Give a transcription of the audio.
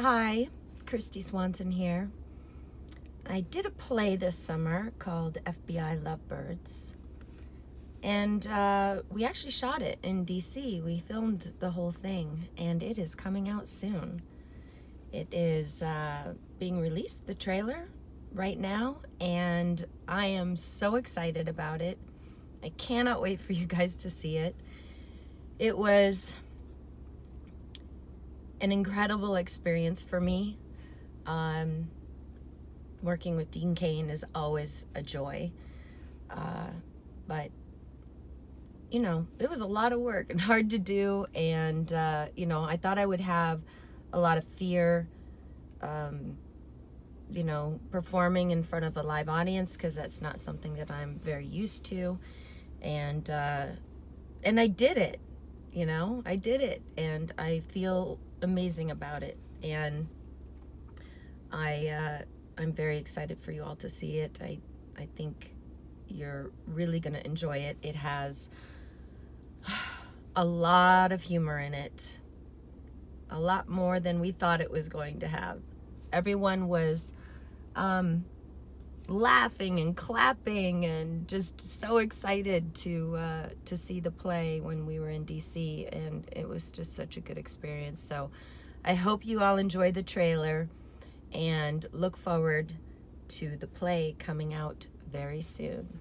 Hi, Kristy Swanson here. I did a play this summer called FBI Lovebirds. And uh, we actually shot it in DC. We filmed the whole thing, and it is coming out soon. It is uh, being released, the trailer, right now, and I am so excited about it. I cannot wait for you guys to see it. It was an incredible experience for me. Um, working with Dean Cain is always a joy. Uh, but, you know, it was a lot of work and hard to do. And, uh, you know, I thought I would have a lot of fear, um, you know, performing in front of a live audience because that's not something that I'm very used to. And, uh, and I did it, you know, I did it. And I feel amazing about it. And I, uh, I'm very excited for you all to see it. I, I think you're really going to enjoy it. It has a lot of humor in it, a lot more than we thought it was going to have. Everyone was um, laughing and clapping and just so excited to uh, to see the play when we were in DC, and it was just such a good experience. So I hope you all enjoy the trailer and look forward to the play coming out very soon.